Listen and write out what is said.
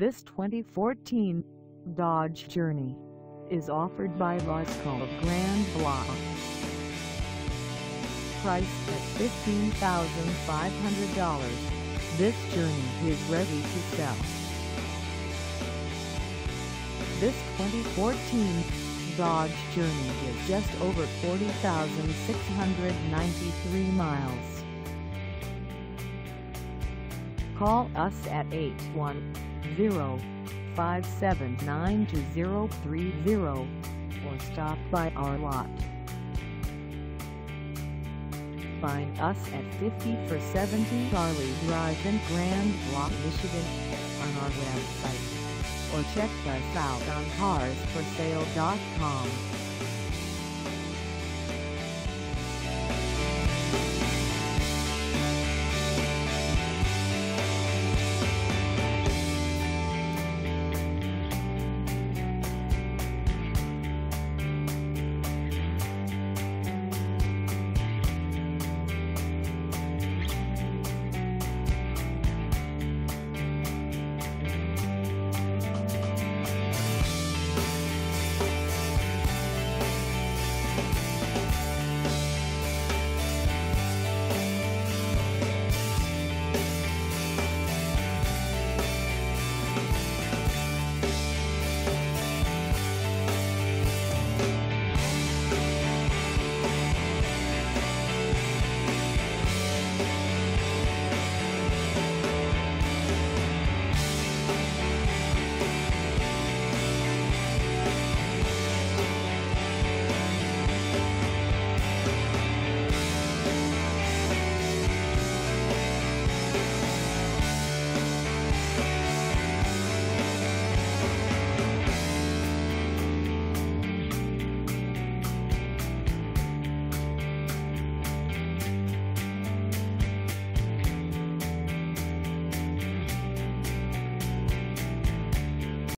This 2014 Dodge Journey is offered by Lasco of Grand Blanc. Priced at $15,500, this Journey is ready to sell. This 2014 Dodge Journey is just over 40,693 miles. Call us at 810-579-2030 or stop by our lot. Find us at 50 for 70 Charlie Drive in Grand Blanc, Michigan on our website or check us out on carsforsale.com.